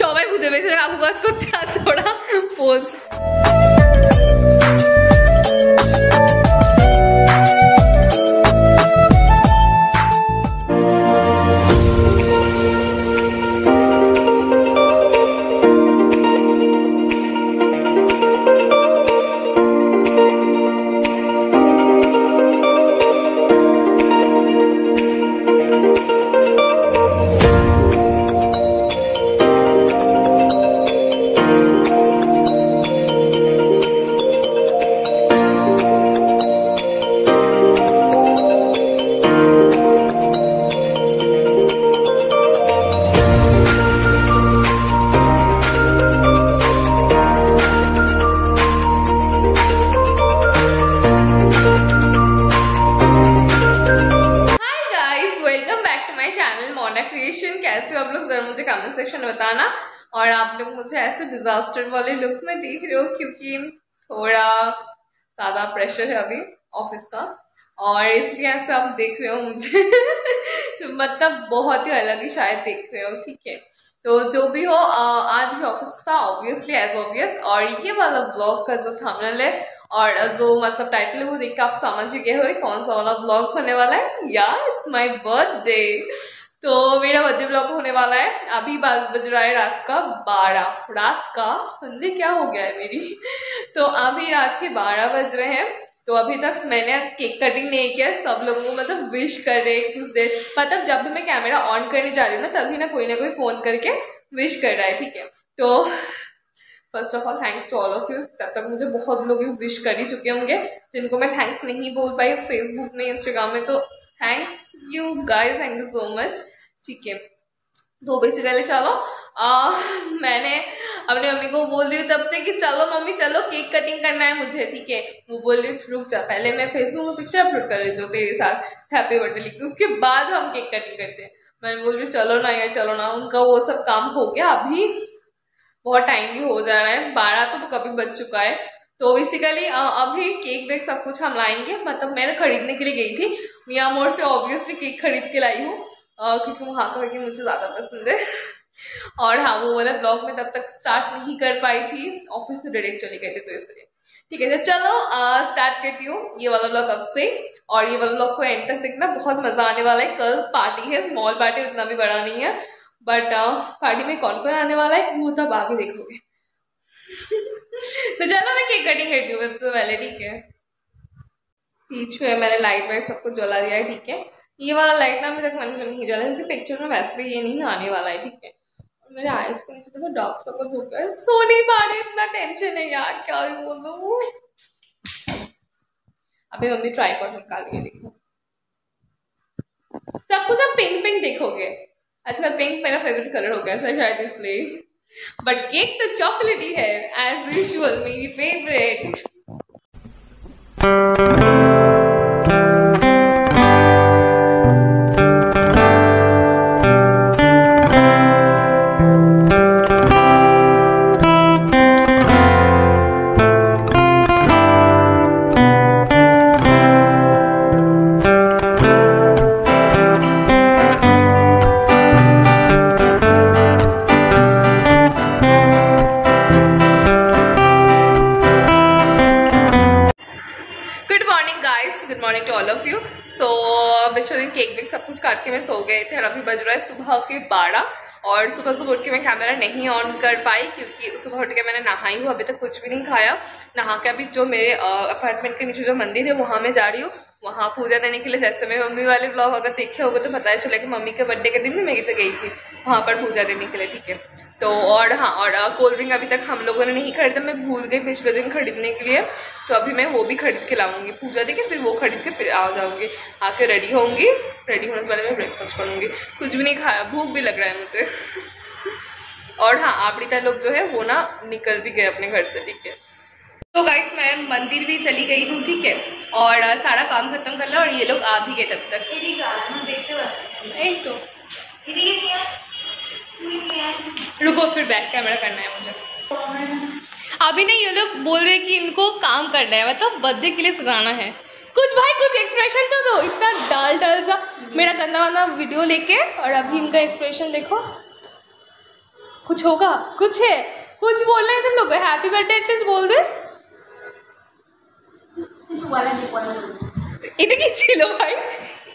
সবাই বুঝে পেয়েছে কাকু কাজ করছে আর তোরা পোজ जरा मुझे कमेंट सेक्शन में बताना। और आप लोग मुझे ऐसे डिजास्टर वाले लुक में देख रहे हो क्योंकि थोड़ा ज़्यादा प्रेशर है अभी ऑफ़िस का। और इसलिए ऐसे आप देख रहे हो मुझे। मतलब बहुत ही अलग ही शायद देख रहे हो, ठीक है? तो जो भी हो आज भी ऑफ़िस था ऑब्वियसली एज ऑब्वियस और ये वाला ब्लॉग का जो थंबनेल है, और जो मतलब टाइटल है, वो देख के आप समझ ही गए हो कौन सा वाला ब्लॉग होने वाला है। या इट्स माय बर्थडे तो मेरा बर्थडे ब्लॉग होने वाला है। अभी बाज रहा है रात का, बारह, रात का बंदे क्या हो गया है मेरी। तो अभी रात के बारह बज रहे हैं। तो अभी तक मैंने केक कटिंग नहीं किया, सब लोगों को मतलब विश कर रहे कुछ देर मतलब जब भी मैं कैमरा ऑन करने जा रही हूँ ना, तभी ना कोई ना कोई फ़ोन करके विश कर रहा है, ठीक है? तो first of all thanks to all of you तब तक मुझे बहुत लोग विश कर ही चुके होंगे, जिनको मैं थैंक्स नहीं बोल पाई फेसबुक में इंस्टाग्राम में तो thanks you guys thank you so much ठीक है तो बेसिकली चलो। आ, मैंने अपनी मम्मी को बोल रही हूँ तब से कि चलो मम्मी चलो केक कटिंग करना है मुझे ठीक है। वो बोल रही रुक जा पहले मैं फेसबुक में पिक्चर अपलोड कर रही हूँ तेरे साथ हैप्पी बर्थडे लिख उसके बाद हम केक कटिंग करते हैं। मैं बोल रही चलो ना यार चलो ना। उनका वो सब काम हो गया अभी बहुत टाइम भी हो जा रहा है। बारह तो कभी बज चुका है। तो बेसिकली अभी केक वेक सब कुछ हम लाएँगे। मतलब मैं खरीदने के लिए गई थी। मियाँ मोड़ से ऑब्वियसली केक खरीद के लाई हूँ। क्योंकि वहाँ का केक मुझे ज़्यादा पसंद है। और हाँ वो वाला ब्लॉग में तब तक स्टार्ट नहीं कर पाई थी। ऑफ़िस से डायरेक्ट चले गए थे तो इसलिए। ठीक है तो चलो स्टार्ट करती हूँ। ये वाला ब्लॉग अब से। और ये वाला ब्लॉग को एंड तक देखना। बहुत मज़ा आने वाला है। कल पार्टी है स्मॉल पार्टी उतना भी बड़ा नहीं है। बट पार्टी में कौन कौन आने वाला है? वो तब आगे देखोगे। तो चलो मैं केक कटिंग करती हूँ तो पहले, ठीक है? पीछे मैंने लाइट वाइट सब कुछ जला दिया है, ठीक है? ये वाला लाइट ना अभी तक मैंने नहीं जला, क्योंकि पिक्चर में वैसे भी ये नहीं आने वाला है, ठीक है? और मेरे आईज को नीचे देखो डार्क सर्कल हो गया सो नहीं पा रहे, इतना टेंशन है यार, क्या बोल दो अभी मम्मी ट्राईपॉड निकाल रही है, देखो। सब कुछ आप पिंक पिंक देखोगे। आजकल पिंक मेरा फेवरेट कलर हो गया सर शायद इसलिए। बट केक तो चॉकलेट ही है एज यूजल मेरी फेवरेट दिन केक वेक सब कुछ काट के मैं सो गए थे और अभी बज रहा है सुबह के बारह और सुबह सुबह उठ के मैं कैमरा नहीं ऑन कर पाई क्योंकि सुबह उठ के मैंने नहाई हूँ, अभी तक कुछ भी नहीं खाया। नहा के अभी जो मेरे अपार्टमेंट के नीचे जो मंदिर है वहाँ मैं जा रही हूँ। वहाँ पूजा देने के लिए जैसे मैं मम्मी वाले ब्लॉग अगर देखे होगे तो पता चला कि मम्मी के बर्थडे के दिन भी मैं गई थी, वहाँ पर पूजा देने के लिए, ठीक है। तो और हाँ और कोल्ड ड्रिंक अभी तक हम लोगों ने नहीं खरीदा। मैं भूल गई पिछले दिन खरीदने के लिए। तो अभी मैं वो भी खरीद के लाऊँगी। पूजा देके फिर वो खरीद के फिर आ जाऊँगी। आके रेडी होंगी। रेडी होने से पहले मैं ब्रेकफास्ट करूँगी। कुछ भी नहीं खाया। भूख भी लग रहा है मुझे। और हाँ आपड़ीता लोग जो है वो ना निकल भी गए अपने घर से ठीक है तो गाइस मैं मंदिर भी चली गई हूँ ठीक है? और सारा काम खत्म कर लिया और ये लोग आ भी गए तब तक। देखते तो। रुको फिर बैक कैमरा करना है मुझे अभी ना ये लोग बोल रहे कि इनको काम करना है मतलब बर्थडे के लिए सजाना है कुछ भाई कुछ एक्सप्रेशन तो दो इतना डाल डाल सा मेरा गंदा वाला वीडियो लेके और अभी इनका एक्सप्रेशन देखो कुछ होगा कुछ है कुछ बोलना है तुम लोग हैप्पी बर्थडे एटलीस्ट बोल दे এটা কি ছিল ভাই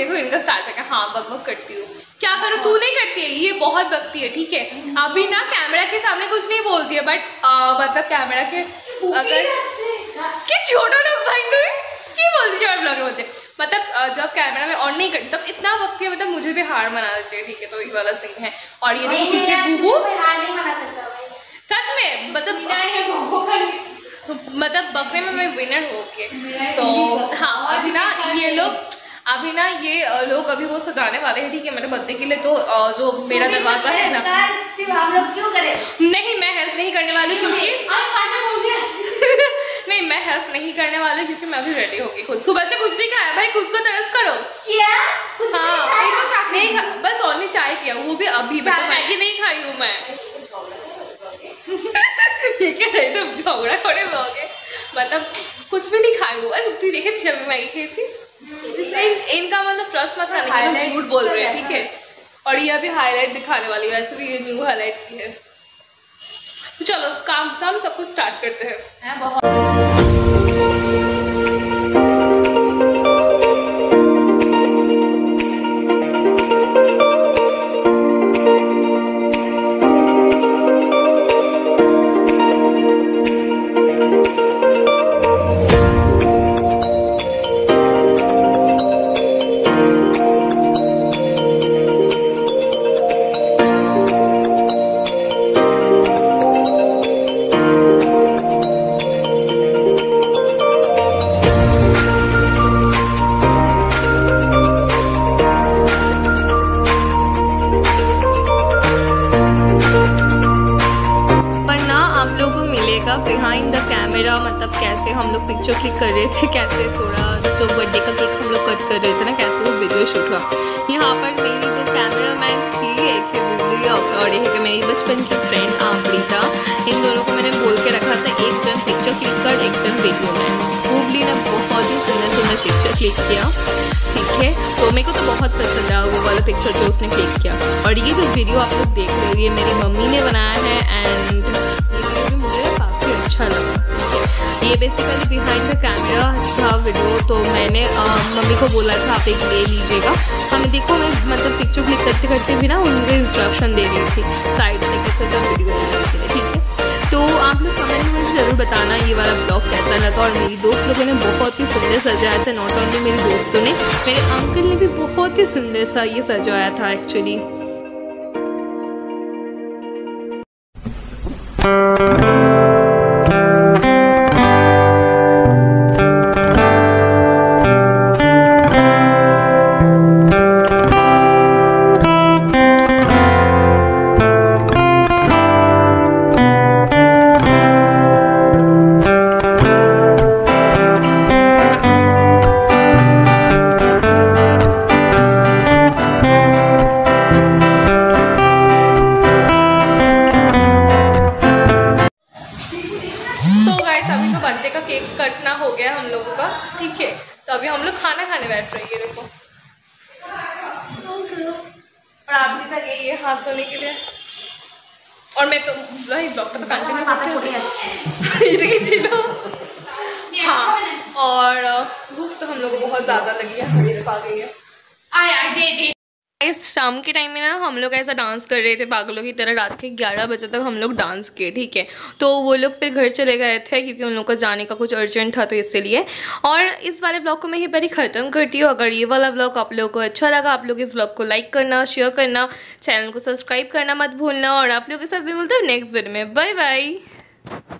देखो इनका स्टार्ट है हाँ बक बक करती हूँ। क्या करूँ? तू नहीं करती है? ये बहुत बकती है ठीक है? अभी ना कैमरा के सामने कुछ नहीं बोलती है बट मतलब कैमरा के अगर कि छोटा लोग भाई तू की बोलती छोटा ब्लॉगर बोलते मतलब जब कैमरा में ऑन नहीं करती तब इतना बकती है मतलब मुझे भी हार मना देती है ठीक है? तो ये वाला सीन है। और ये देखो पीछे बूबू। हार नहीं मना सकता सच में मतलब मतलब बकरे में मैं विनर हो के तो हाँ अभी ना ये लोग अभी ना ये लोग अभी वो सजाने वाले हैं ठीक है मेरे बर्थडे के लिए तो जो मेरा दरवाज़ा है ना। सिर्फ़ हम लोग क्यों करें? नहीं मैं हेल्प नहीं करने वाली क्योंकि नहीं मैं हेल्प नहीं करने वाली क्योंकि मैं अभी रेडी होगी खुद सुबह से कुछ नहीं खाया भाई कुछ तो तरस करो। हाँ नहीं नहीं तो नहीं खा- बस और नहीं चाय किया वो भी अभी तो मैगी नहीं खाई हूँ मैं। ये क्या रही तुम झगड़ा करे होगे मतलब कुछ भी नहीं खाई हूँ। अरे तू देखे मैगी खाई थी इनका मतलब ट्रस्ट मत करने लोग झूठ बोल रहे हैं ठीक है? और ये अभी हाईलाइट दिखाने वाली है वैसे भी ये न्यू हाईलाइट की है। तो चलो काम से हम सब कुछ स्टार्ट करते हैं। हैं, बहुत को बिहाइंड द कैमरा मतलब कैसे हम लोग पिक्चर क्लिक कर रहे थे, कैसे थोड़ा जो बर्थडे का केक हम लोग कट कर रहे थे ना, कैसे वो वीडियो शूट हुआ। यहाँ पर मेरी जो कैमरा मैन थी, एक बिजली और एक मेरी बचपन की फ्रेंड अमृता इन दोनों को मैंने बोल के रखा था, एक जन पिक्चर क्लिक कर, एक जन वीडियो मैन बुबली ने बहुत ही सुंदर सुंदर पिक्चर क्लिक किया। ठीक है? तो मेरे को तो बहुत पसंद आया वो वाला पिक्चर जो उसने क्लिक किया। और ये जो वीडियो आप लोग देख रहे हो ये मेरी मम्मी ने बनाया है एंड ये वीडियो भी मुझे काफ़ी अच्छा लगा। ये बेसिकली बिहाइंड द कैमरा था वीडियो तो मैंने अ, मम्मी को बोला था आप एक ले लीजिएगा। हमें देखो मैं मतलब पिक्चर क्लिक करते करते भी ना उनको इंस्ट्रक्शन दे रही थी। साइड से कुछ अच्छा वीडियो आप लोग कमेंट में ज़रूर बताना ये वाला ब्लॉग कैसा लगा। और मेरी दोस्त लोगों ने बहुत ही सुंदर सजाया था। नॉट ओनली मेरी दोस्तों ने, मेरे अंकल ने भी बहुत ही सुंदर सा ये सजाया था एक्चुअली और आप भी था गई है हाथ धोने के लिए। और मैं तो वही ब्लॉग पर तो कंटिन्यू करते हैं। ये चलो हाँ और अ, भूख तो हम लोग को बहुत ज़्यादा लगी है बड़ी आ गई है। आया दे दे। इस शाम के टाइम में ना हम लोग ऐसा डांस कर रहे थे पागलों की तरह। रात के 11 बजे तक हम लोग डांस किए, ठीक है? तो वो लोग फिर घर चले गए थे क्योंकि उन लोग को जाने का कुछ अर्जेंट था तो इसलिए। और इस वाले ब्लॉग को मैं ही ही ख़त्म करती हूँ। अगर ये वाला ब्लॉग आप लोगों को अच्छा लगा, आप लोग इस ब्लॉग को लाइक करना शेयर करना चैनल को सब्सक्राइब करना मत भूलना। और आप लोगों के साथ भी मिलते हैं नेक्स्ट वीडियो में। Bye bye